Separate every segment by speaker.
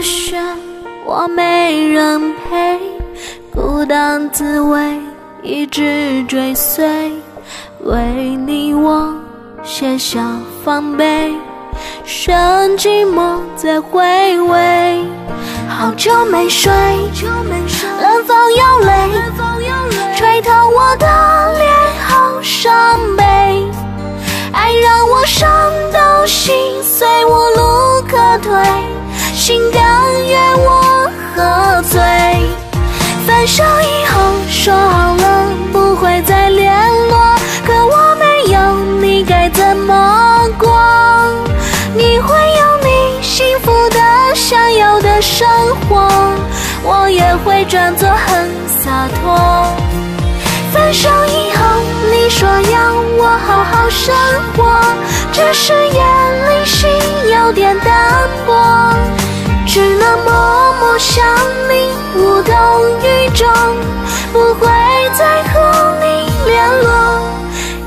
Speaker 1: 的雪，我没人陪，孤单滋味一直追随。为你我卸下防备，剩寂寞在回味。好久没睡，冷风有泪，吹透我的脸，好伤悲。爱让我伤到心碎，无路可退，心怎么过？你会有你幸福的、想要的生活，我也会装作很洒脱。分手以后你说要我好好生活，只是眼里心有点淡薄，只能默默想你，无动于衷，不会再和你联络，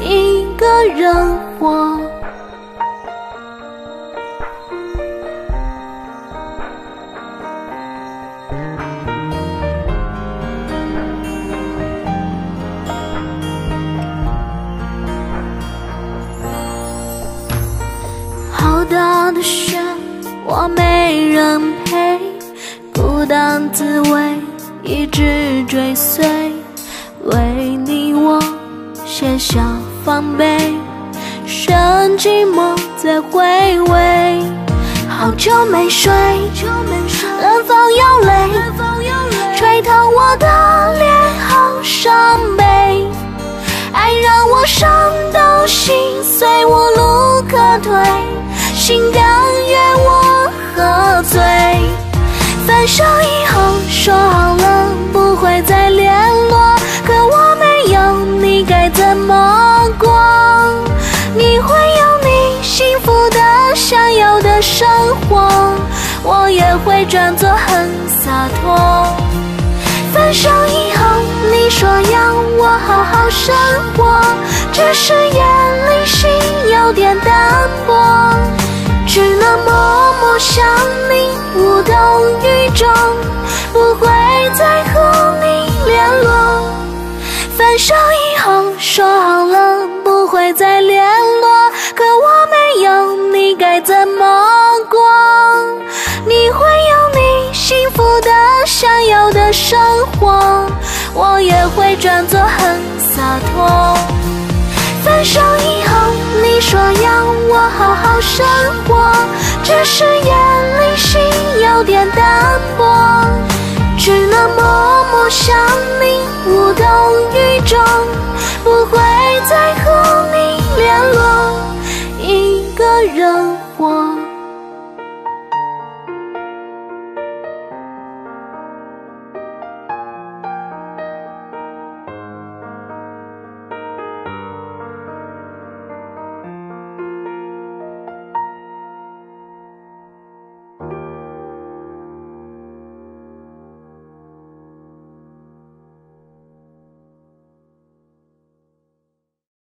Speaker 1: 一个人大的雪，我没人陪，孤单滋味一直追随。为你我卸下防备，剩寂寞在回味。好久没睡，冷风又来，生活，只是眼里心有点淡薄。只能默默想你，无动于衷，不会再和你联络。分手以后说好了不会再联络，可我没有你该怎么过？你会有你幸福的、想要的生活，我也会装作很洒脱。分手以后你说要我好好生活，只是眼里心有点淡薄，只能默默想你，无动于衷，不会再。